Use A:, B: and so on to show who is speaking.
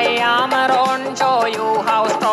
A: I am a Ron, show you how strong.